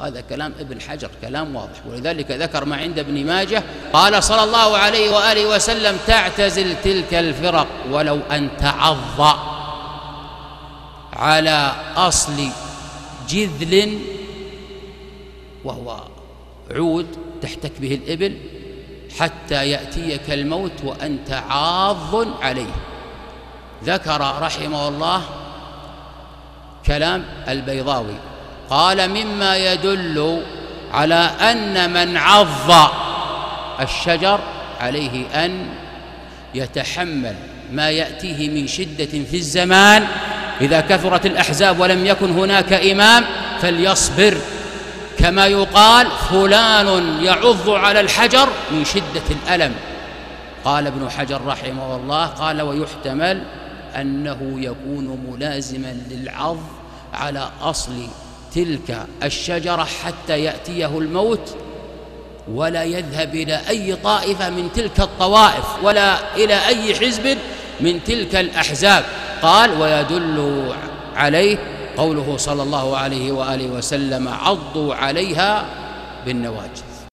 هذا كلام ابن حجر كلام واضح. ولذلك ذكر ما عند ابن ماجه قال صلى الله عليه وآله وسلم تعتزل تلك الفرق ولو أن تعض على أصل جذل وهو عود تحتك به الإبل حتى يأتيك الموت وأنت عاض عليه. ذكر رحمه الله كلام البيضاوي. قال مما يدل على أن من عض الشجر عليه أن يتحمل ما يأتيه من شدة في الزمان. إذا كثرت الأحزاب ولم يكن هناك إمام فليصبر. كما يقال فلان يعض على الحجر من شدة الألم. قال ابن حجر رحمه الله قال ويحتمل أنه يكون ملازما للعض على أصل تلك الشجرة حتى يأتيه الموت ولا يذهب إلى أي طائفة من تلك الطوائف ولا إلى أي حزب من تلك الأحزاب. قال ويدل عليه قوله صلى الله عليه وآله وسلم عضوا عليها بالنواجذ.